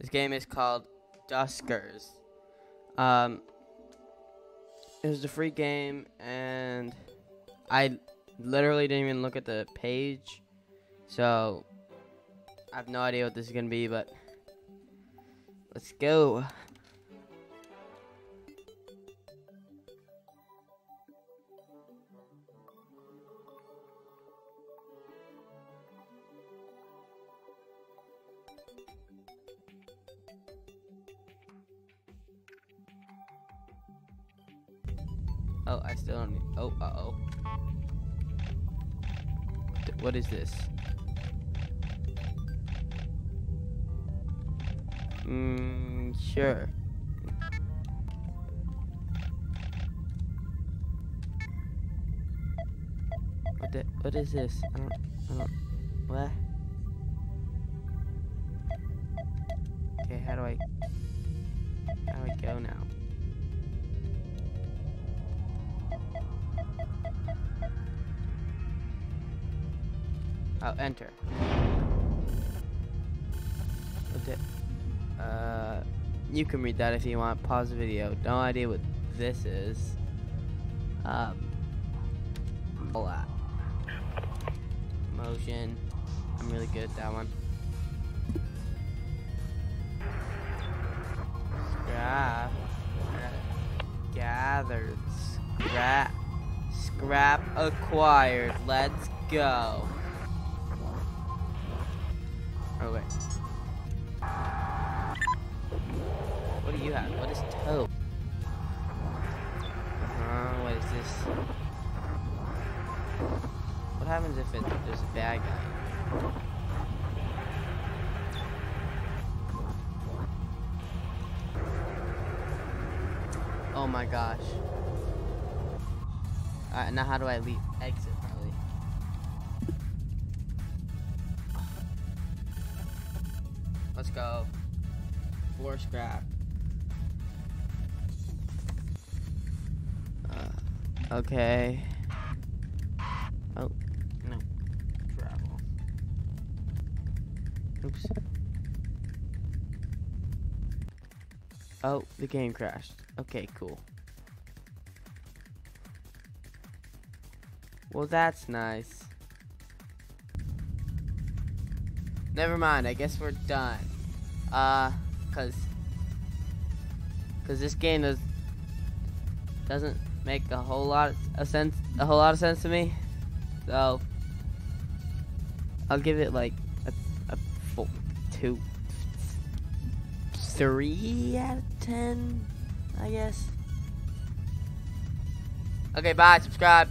This game is called Duskers. Um, it was a free game, and I literally didn't even look at the page, so I have no idea what this is gonna be, but let's go. Oh, I still don't need. Oh, uh oh. What is this? Mmm, sure. What the, what is this? I don't, I don't, what? Okay, how do I, how do I go now? I'll enter. Uh, you can read that if you want. Pause the video. No idea what this is. Um, all that. Motion. I'm really good at that one. Scrap. Gathered. Scrap. Scrap acquired. Let's go. Wait. What do you have? What is tow? Uh, what is this? What happens if it, there's a bad guy? Oh my gosh. Alright, now how do I leave? Exit, Let's go. Four scrap. Uh, okay. Oh, no. Travel. Oops. Oh, the game crashed. Okay, cool. Well, that's nice. Never mind, I guess we're done. Uh, cause, cause this game does doesn't make a whole lot of sense, a whole lot of sense to me. So, I'll give it like a, a four, two, three out of ten, I guess. Okay, bye. Subscribe.